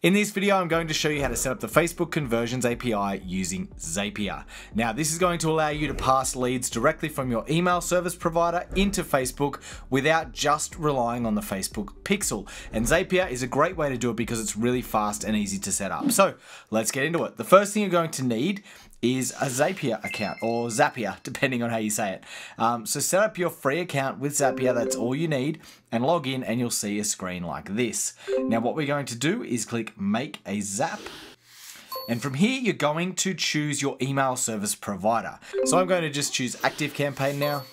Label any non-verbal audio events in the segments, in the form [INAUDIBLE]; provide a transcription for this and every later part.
In this video, I'm going to show you how to set up the Facebook Conversions API using Zapier. Now, this is going to allow you to pass leads directly from your email service provider into Facebook without just relying on the Facebook pixel. And Zapier is a great way to do it because it's really fast and easy to set up. So let's get into it. The first thing you're going to need is a Zapier account or Zapier, [LAUGHS] depending on how you say it. Um, so set up your free account with Zapier, that's all you need, and log in and you'll see a screen like this. Now what we're going to do is click make a Zap. And from here, you're going to choose your email service provider. So I'm going to just choose ActiveCampaign now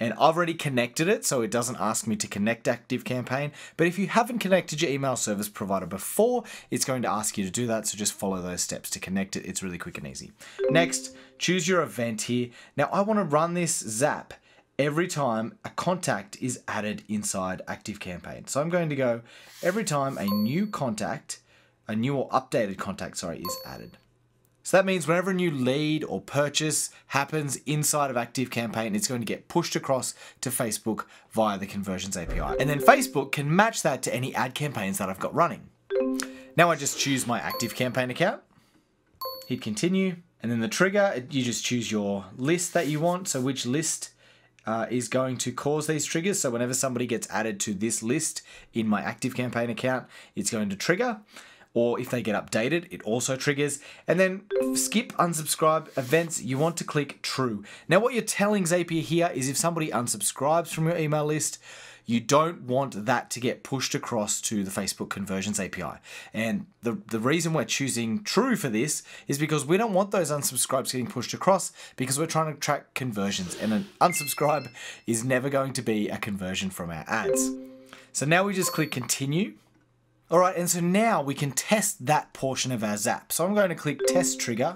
and I've already connected it so it doesn't ask me to connect ActiveCampaign but if you haven't connected your email service provider before it's going to ask you to do that so just follow those steps to connect it. It's really quick and easy. Next choose your event here. Now I want to run this zap every time a contact is added inside ActiveCampaign so I'm going to go every time a new contact a new or updated contact sorry is added so that means whenever a new lead or purchase happens inside of ActiveCampaign, it's going to get pushed across to Facebook via the Conversions API. And then Facebook can match that to any ad campaigns that I've got running. Now I just choose my ActiveCampaign account, hit continue, and then the trigger, you just choose your list that you want. So which list uh, is going to cause these triggers. So whenever somebody gets added to this list in my ActiveCampaign account, it's going to trigger or if they get updated, it also triggers. And then skip unsubscribe events, you want to click true. Now what you're telling Zapier here is if somebody unsubscribes from your email list, you don't want that to get pushed across to the Facebook Conversions API. And the, the reason we're choosing true for this is because we don't want those unsubscribes getting pushed across because we're trying to track conversions and an unsubscribe is never going to be a conversion from our ads. So now we just click continue all right, and so now we can test that portion of our Zap. So I'm going to click test trigger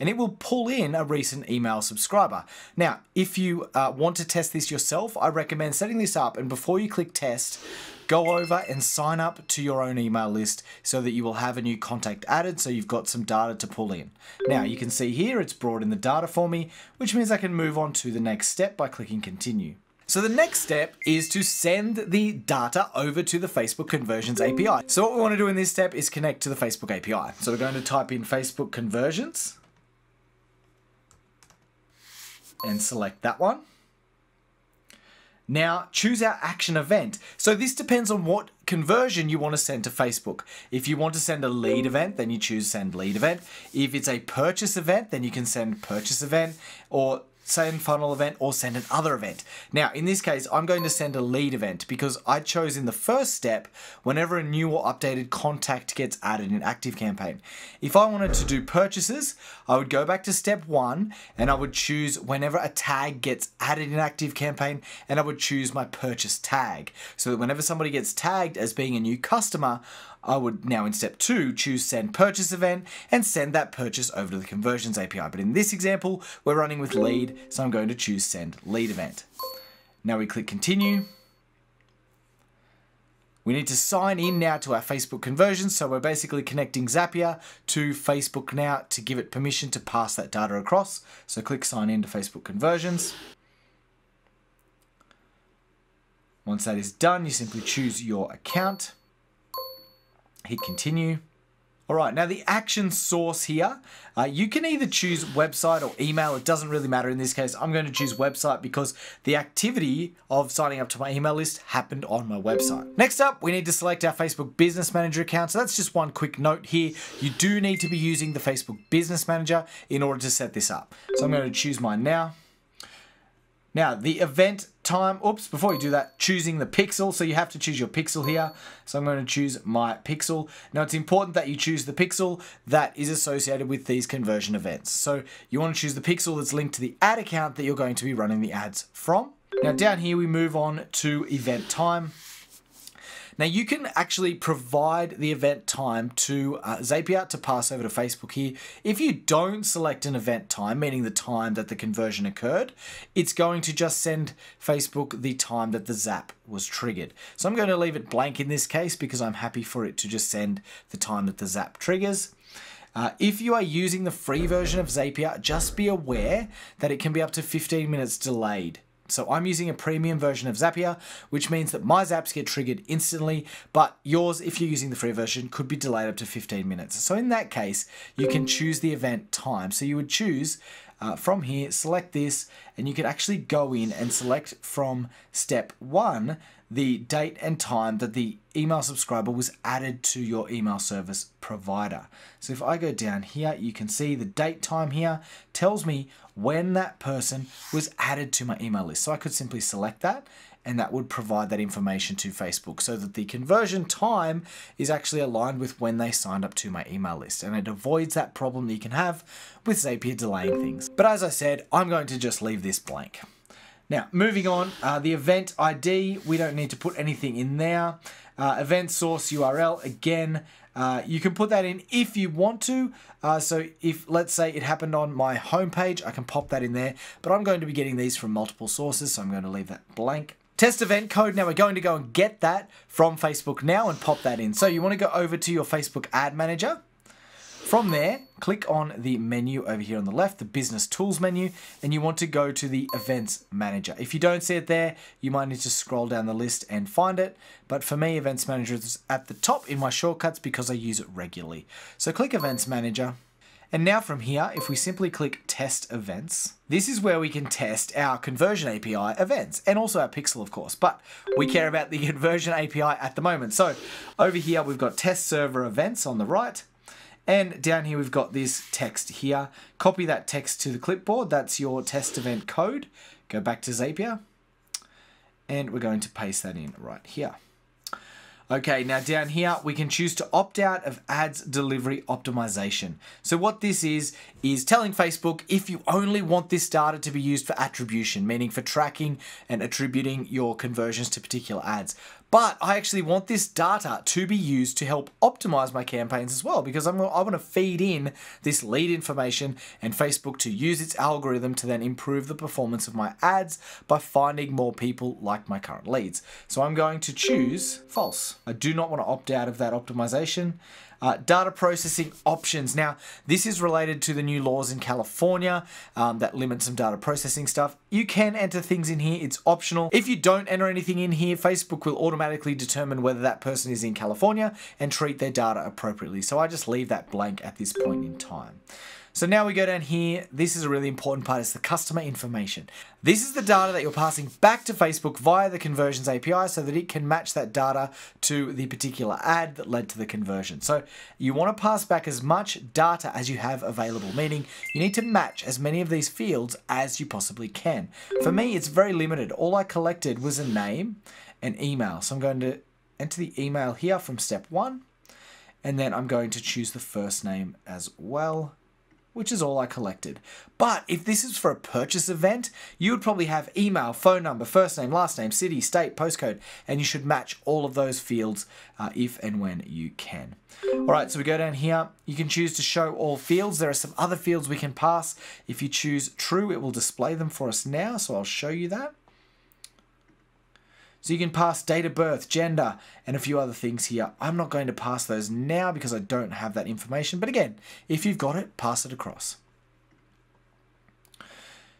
and it will pull in a recent email subscriber. Now, if you uh, want to test this yourself, I recommend setting this up and before you click test, go over and sign up to your own email list so that you will have a new contact added so you've got some data to pull in. Now you can see here it's brought in the data for me, which means I can move on to the next step by clicking continue. So the next step is to send the data over to the Facebook Conversions API. So what we want to do in this step is connect to the Facebook API. So we're going to type in Facebook Conversions and select that one. Now choose our action event. So this depends on what conversion you want to send to Facebook. If you want to send a lead event, then you choose send lead event. If it's a purchase event, then you can send purchase event or send funnel event or send an other event. Now, in this case, I'm going to send a lead event because I chose in the first step whenever a new or updated contact gets added in ActiveCampaign. If I wanted to do purchases, I would go back to step one and I would choose whenever a tag gets added in ActiveCampaign and I would choose my purchase tag. So that whenever somebody gets tagged as being a new customer, I would now in step two choose send purchase event and send that purchase over to the conversions API. But in this example, we're running with lead, so I'm going to choose send lead event. Now we click continue. We need to sign in now to our Facebook conversions. So we're basically connecting Zapier to Facebook now to give it permission to pass that data across. So click sign in to Facebook conversions. Once that is done, you simply choose your account hit continue. All right, now the action source here, uh, you can either choose website or email. It doesn't really matter in this case. I'm going to choose website because the activity of signing up to my email list happened on my website. Next up, we need to select our Facebook Business Manager account. So that's just one quick note here. You do need to be using the Facebook Business Manager in order to set this up. So I'm going to choose mine now. Now, the event time, oops, before you do that, choosing the pixel. So you have to choose your pixel here. So I'm going to choose my pixel. Now, it's important that you choose the pixel that is associated with these conversion events. So you want to choose the pixel that's linked to the ad account that you're going to be running the ads from. Now, down here, we move on to event time. Now you can actually provide the event time to uh, Zapier to pass over to Facebook here. If you don't select an event time, meaning the time that the conversion occurred, it's going to just send Facebook the time that the zap was triggered. So I'm going to leave it blank in this case because I'm happy for it to just send the time that the zap triggers. Uh, if you are using the free version of Zapier, just be aware that it can be up to 15 minutes delayed So I'm using a premium version of Zapier, which means that my zaps get triggered instantly, but yours, if you're using the free version, could be delayed up to 15 minutes. So in that case, you can choose the event time. So you would choose uh, from here, select this, and you can actually go in and select from step one the date and time that the email subscriber was added to your email service provider. So if I go down here, you can see the date time here tells me when that person was added to my email list. So I could simply select that and that would provide that information to Facebook so that the conversion time is actually aligned with when they signed up to my email list and it avoids that problem that you can have with Zapier delaying things. But as I said, I'm going to just leave this blank. Now, moving on, uh, the event ID, we don't need to put anything in there. Uh, event source URL, again, uh, you can put that in if you want to. Uh, so if, let's say, it happened on my homepage, I can pop that in there. But I'm going to be getting these from multiple sources, so I'm going to leave that blank. Test event code. Now we're going to go and get that from Facebook now and pop that in. So you want to go over to your Facebook ad manager. From there, click on the menu over here on the left, the business tools menu, and you want to go to the events manager. If you don't see it there, you might need to scroll down the list and find it. But for me, events manager is at the top in my shortcuts because I use it regularly. So click events manager. And now from here, if we simply click test events, this is where we can test our conversion API events and also our pixel, of course, but we care about the [LAUGHS] conversion API at the moment. So over here, we've got test server events on the right. And down here, we've got this text here. Copy that text to the clipboard. That's your test event code. Go back to Zapier. And we're going to paste that in right here. Okay, now down here, we can choose to opt out of ads delivery optimization. So what this is, is telling Facebook if you only want this data to be used for attribution, meaning for tracking and attributing your conversions to particular ads. But I actually want this data to be used to help optimize my campaigns as well because I'm, I want to feed in this lead information and Facebook to use its algorithm to then improve the performance of my ads by finding more people like my current leads. So I'm going to choose false. I do not want to opt out of that optimization. Uh, data processing options. Now, this is related to the new laws in California um, that limit some data processing stuff. You can enter things in here, it's optional. If you don't enter anything in here, Facebook will automatically determine whether that person is in California and treat their data appropriately. So I just leave that blank at this point in time. So now we go down here. This is a really important part. It's the customer information. This is the data that you're passing back to Facebook via the conversions API so that it can match that data to the particular ad that led to the conversion. So you want to pass back as much data as you have available, meaning you need to match as many of these fields as you possibly can. For me, it's very limited. All I collected was a name and email. So I'm going to enter the email here from step one, and then I'm going to choose the first name as well which is all I collected. But if this is for a purchase event, you would probably have email, phone number, first name, last name, city, state, postcode, and you should match all of those fields uh, if and when you can. All right, so we go down here. You can choose to show all fields. There are some other fields we can pass. If you choose true, it will display them for us now, so I'll show you that. So you can pass date of birth, gender, and a few other things here. I'm not going to pass those now because I don't have that information. But again, if you've got it, pass it across.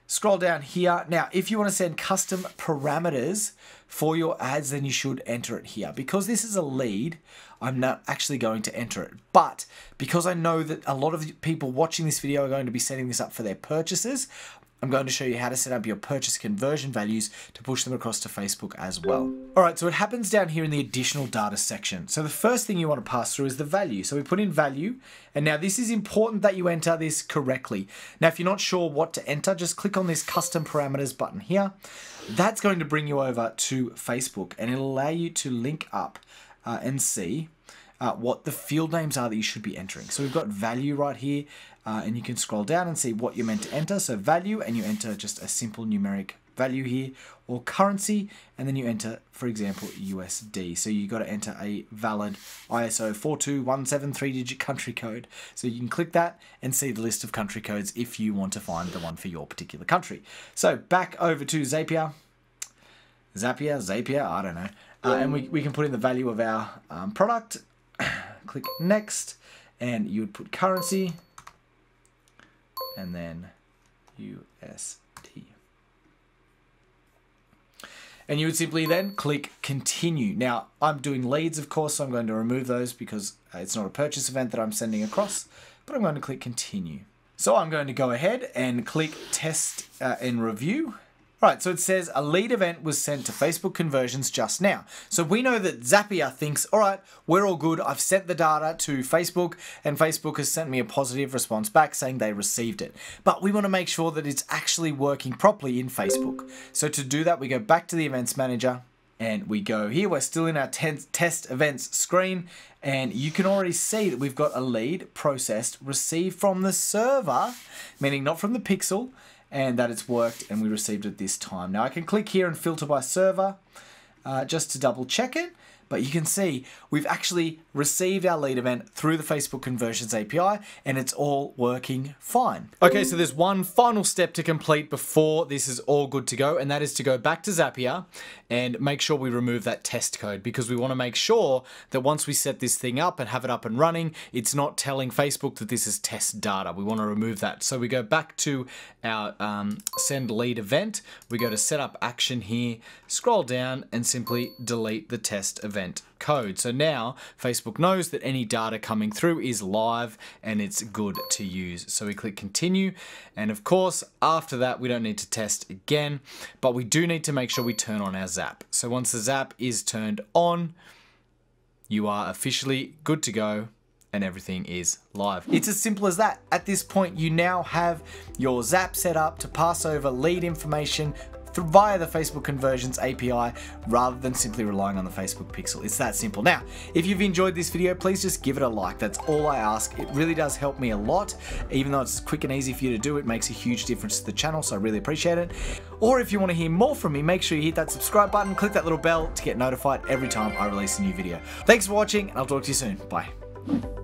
Scroll down here. Now, if you want to send custom parameters for your ads, then you should enter it here. Because this is a lead, I'm not actually going to enter it. But because I know that a lot of people watching this video are going to be setting this up for their purchases, I'm going to show you how to set up your purchase conversion values to push them across to Facebook as well. All right, so it happens down here in the additional data section. So the first thing you want to pass through is the value. So we put in value, and now this is important that you enter this correctly. Now, if you're not sure what to enter, just click on this custom parameters button here. That's going to bring you over to Facebook, and it'll allow you to link up uh, and see uh, what the field names are that you should be entering. So we've got value right here, uh, and you can scroll down and see what you're meant to enter. So value, and you enter just a simple numeric value here, or currency, and then you enter, for example, USD. So you've got to enter a valid ISO 42173 digit country code. So you can click that and see the list of country codes if you want to find the one for your particular country. So back over to Zapier. Zapier, Zapier, I don't know. Uh, and we, we can put in the value of our um, product click next and you would put currency and then USD. and you would simply then click continue. Now, I'm doing leads, of course, so I'm going to remove those because uh, it's not a purchase event that I'm sending across, but I'm going to click continue. So I'm going to go ahead and click test uh, and review. Right, so it says a lead event was sent to Facebook conversions just now. So we know that Zapier thinks, all right, we're all good. I've sent the data to Facebook and Facebook has sent me a positive response back saying they received it. But we want to make sure that it's actually working properly in Facebook. So to do that, we go back to the events manager and we go here. We're still in our test events screen and you can already see that we've got a lead processed received from the server, meaning not from the pixel, and that it's worked and we received it this time. Now I can click here and filter by server uh, just to double check it. But you can see we've actually received our lead event through the Facebook Conversions API and it's all working fine. Okay, so there's one final step to complete before this is all good to go and that is to go back to Zapier and make sure we remove that test code because we want to make sure that once we set this thing up and have it up and running, it's not telling Facebook that this is test data. We want to remove that. So we go back to our um, send lead event, we go to set up action here, scroll down and simply delete the test event event code. So now Facebook knows that any data coming through is live and it's good to use. So we click continue. And of course, after that, we don't need to test again, but we do need to make sure we turn on our Zap. So once the Zap is turned on, you are officially good to go and everything is live. It's as simple as that. At this point, you now have your Zap set up to pass over lead information via the Facebook Conversions API rather than simply relying on the Facebook Pixel. It's that simple. Now, if you've enjoyed this video, please just give it a like. That's all I ask. It really does help me a lot. Even though it's quick and easy for you to do, it makes a huge difference to the channel, so I really appreciate it. Or if you want to hear more from me, make sure you hit that subscribe button, click that little bell to get notified every time I release a new video. Thanks for watching, and I'll talk to you soon. Bye.